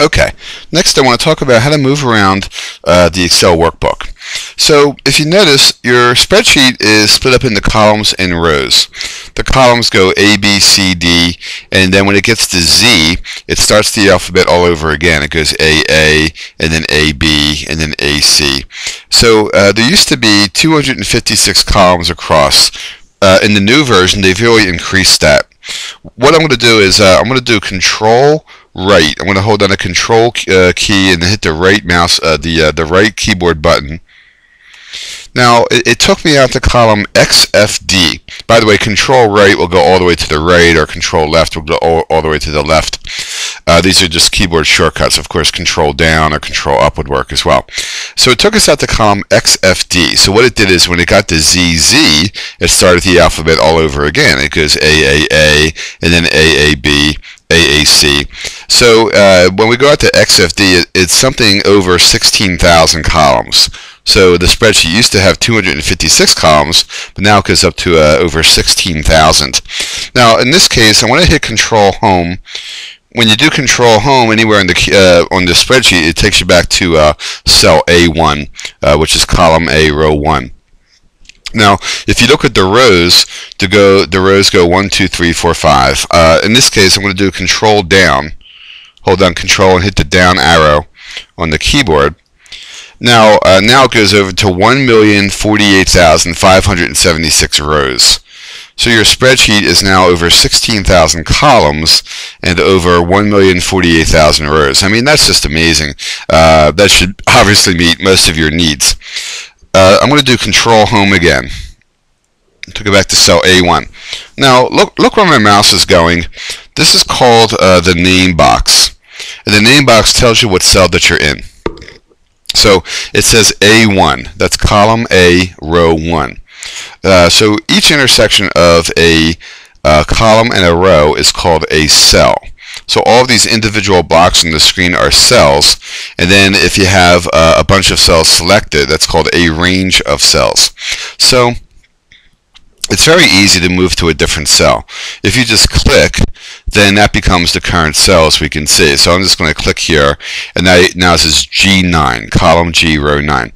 Okay, next I want to talk about how to move around uh, the Excel workbook. So if you notice, your spreadsheet is split up into columns and rows. The columns go A, B, C, D, and then when it gets to Z, it starts the alphabet all over again. It goes A, A, and then A, B, and then A, C. So uh, there used to be 256 columns across. Uh, in the new version, they've really increased that. What I'm going to do is uh, I'm going to do Control right. I'm going to hold down the control uh, key and hit the right mouse, uh, the uh, the right keyboard button. Now, it, it, took me out to column XFD. By the way, control right will go all the way to the right, or control left will go all, all the way to the left. Uh, these are just keyboard shortcuts. Of course, control down or control up would work as well. So it took us out to column XFD. So what it did is when it got to ZZ, it started the alphabet all over again. It goes AAA, and then AAB, AAC. So uh, when we go out to XFD, it, it's something over 16,000 columns. So the spreadsheet used to have 256 columns, but now it goes up to uh, over 16,000. Now in this case, I want to hit Control Home. When you do Control Home anywhere in the uh, on the spreadsheet, it takes you back to uh, cell A1, uh, which is column A, row 1. Now, if you look at the rows, to go, the rows go one, two, three, four, five. Uh, in this case, I'm going to do Control down. Hold down Control and hit the down arrow on the keyboard. Now, uh, now it goes over to 1,048,576 rows. So your spreadsheet is now over 16,000 columns and over 1,048,000 rows. I mean, that's just amazing. Uh, that should obviously meet most of your needs. Uh, I'm going to do Control Home again to go back to cell A1. Now, look, look where my mouse is going. This is called uh, the name box. And the name box tells you what cell that you're in. So it says A1. That's column A, row 1. Uh, so each intersection of a uh, column and a row is called a cell. So all of these individual blocks on the screen are cells, and then if you have uh, a bunch of cells selected, that's called a range of cells. So it's very easy to move to a different cell. If you just click, then that becomes the current cell as we can see. So I'm just going to click here, and now, now this is G9, column G, row 9.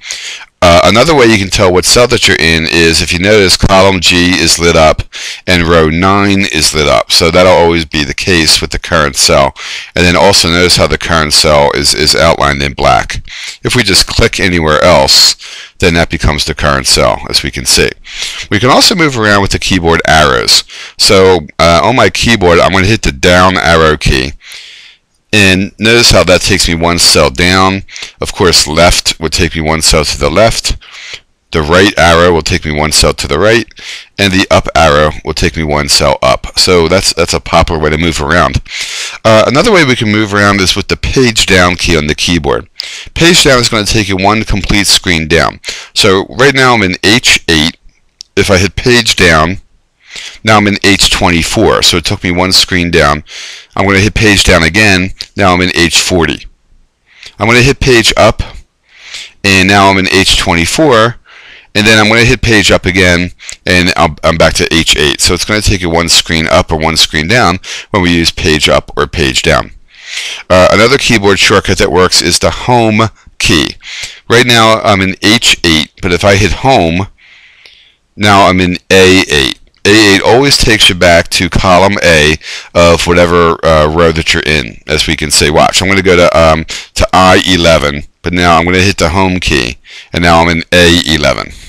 Uh, another way you can tell what cell that you're in is if you notice column G is lit up and row 9 is lit up. So that'll always be the case with the current cell. And then also notice how the current cell is, is outlined in black. If we just click anywhere else, then that becomes the current cell, as we can see. We can also move around with the keyboard arrows. So uh, on my keyboard, I'm going to hit the down arrow key. And notice how that takes me one cell down. Of course, left would take me one cell to the left. The right arrow will take me one cell to the right, and the up arrow will take me one cell up. So that's that's a popular way to move around. Uh, another way we can move around is with the page down key on the keyboard. Page down is going to take you one complete screen down. So right now I'm in H8. If I hit page down, now I'm in H24, so it took me one screen down. I'm going to hit page down again. Now I'm in H40. I'm going to hit page up, and now I'm in H24, and then I'm going to hit page up again, and I'm back to H8. So it's going to take you one screen up or one screen down when we use page up or page down. Uh, another keyboard shortcut that works is the home key. Right now I'm in H8, but if I hit home, now I'm in A8. A8 always takes you back to column A of whatever uh, row that you're in, as we can see. Watch, I'm going to go to, um, to I11, but now I'm going to hit the home key, and now I'm in A11.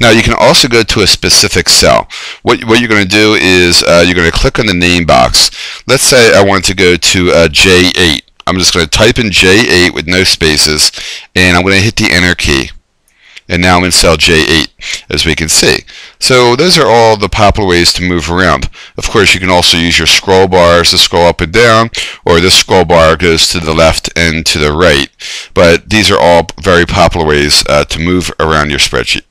Now you can also go to a specific cell. What, what you're going to do is uh, you're going to click on the name box. Let's say I want to go to uh, J8. I'm just going to type in J8 with no spaces, and I'm going to hit the enter key and now I'm in cell J8 as we can see. So those are all the popular ways to move around. Of course you can also use your scroll bars to scroll up and down or this scroll bar goes to the left and to the right but these are all very popular ways uh, to move around your spreadsheet.